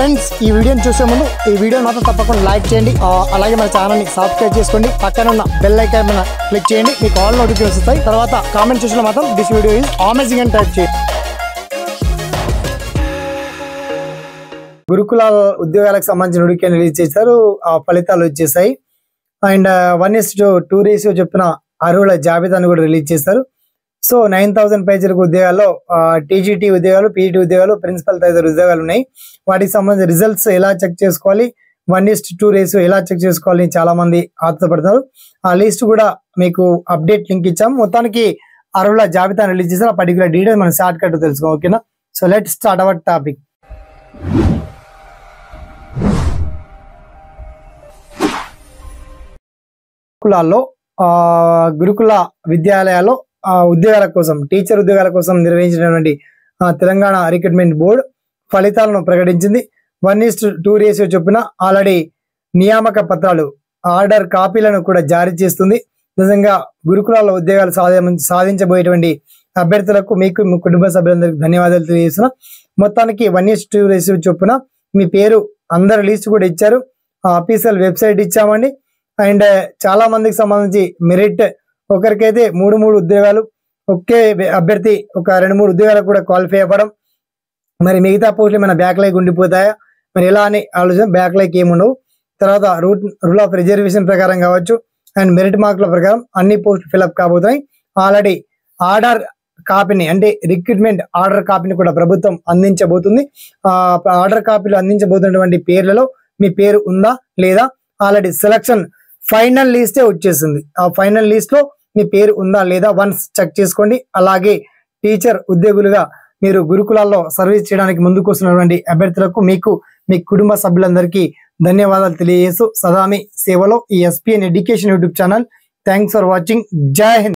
Friends ఈ వీడియోని చూసే ముందు ఈ వీడియో మాత్రం తప్పకుండా లైక్ చేయండి. అలాగే మన ఛానల్ని సబ్స్క్రైబ్ చేసుకోండి. పక్కన ఉన్న బెల్ ఐకాన్ మీద క్లిక్ చేయండి. మీకు ఆల్ నోటిఫికేషన్ వస్తాయి. తర్వాత కామెంట్ చూసిన మాత్రం దిస్ వీడియో ఇస్ అమేజింగ్ అని టైప్ చేయండి. గురుకుల ఉద్యోగాలకు సంబంధించిన ఉడికి రిలీజ్ చేశారు. ఆ ఫలితాలు వచ్చేసాయి. And one is to ratio చెప్పిన అర్హుల జాబితాను కూడా రిలీజ్ చేశారు. సో నైన్ థౌసండ్ పేజీలకు ఉద్యోగాల్లో టీజీటీ ఉద్యోగాలు పీజీటీ ఉద్యోగాలు ప్రిన్సిపల్ తదితర ఉద్యోగాలు ఉన్నాయి. వాటికి సంబంధించిన రిజల్ట్స్ ఎలా చెక్ చేసుకోవాలి? వన్ ఈస్ట్ టూ రేషియో ఎలా చెక్ చేసుకోవాలి? అని చాలా మంది ఆతపడుతున్నారు ఆ లిస్ట్ కూడా మీకు అప్డేట్ లింక్ ఇచ్చాము మొత్తానికి అర్హుల జాబితా రిలీజ్ చేసిన ఆ పర్టికులర్ డీటెయిల్ మనం షార్ట్ కట్ తెలుసుకో ఓకేనా? So let start our topic. గురుకులాల్లో గురుకుల విద్యాలయాల్లో ఉద్యోగాల కోసం టీచర్ ఉద్యోగాల కోసం నిర్వహించినటువంటి ఆ, తెలంగాణ రిక్రూట్మెంట్ బోర్డు ఫలితాలను ప్రకటించింది. వన్ ఈస్ట్ టూ రేషియో చొప్పున ఆల్రెడీ నియామక పత్రాలు ఆర్డర్ కాపీలను కూడా జారీ చేస్తుంది. నిజంగా గురుకులాల ఉద్యోగాలు సాధించబోయేటువంటి అభ్యర్థులకు మీకు మీ కుటుంబ సభ్యులందరికీ ధన్యవాదాలు తెలియజేస్తున్నా. మొత్తానికి వన్ ఇస్ టూ రేసివ్ చొప్పున మీ పేరు అందరు లిస్ట్ కూడా ఇచ్చారు. ఆఫీషియల్ వెబ్సైట్ ఇచ్చామండి. అండ్ చాలా మందికి సంబంధించి మెరిట్ ఒకరికైతే మూడు మూడు ఉద్యోగాలు ఒకే అభ్యర్థి ఒక రెండు మూడు ఉద్యోగాలకు కూడా క్వాలిఫై అవ్వడం. మరి మిగతా పోస్టులు మన బ్యాక్ లైక్ ఉండిపోతాయా? మరి ఎలా అని ఆలోచన బ్యాక్ లైక్ ఏముండవు తర్వాత రూట్ రూల్ ఆఫ్ రిజర్వేషన్ ప్రకారం కావచ్చు అండ్ మెరిట్ మార్కుల ప్రకారం అన్ని పోస్టులు ఫిల్అప్ కాబోతున్నాయి. ఆల్రెడీ ఆర్డర్ కాపీని అంటే రిక్రూట్మెంట్ ఆర్డర్ కాపీని కూడా ప్రభుత్వం అందించబోతుంది. ఆ ఆర్డర్ కాపీలు అందించబోతున్నటువంటి పేర్లలో మీ పేరు ఉందా లేదా? ఆల్రెడీ సెలక్షన్ ఫైనల్ లిస్టే వచ్చేసింది. ఆ ఫైనల్ లిస్ట్లో మీ పేరు ఉందా లేదా వన్స్ చెక్ చేసుకోండి. అలాగే టీచర్ ఉద్యోగులుగా మీరు గురుకులాల్లో సర్వీస్ చేయడానికి ముందుకు వస్తున్నటువంటి అభ్యర్థులకు మీకు మీ కుటుంబ సభ్యులందరికీ ధన్యవాదాలు తెలియజేస్తూ సదామి సేవలో ఈ SPN education YouTube channel. Thanks for watching Jai Hind.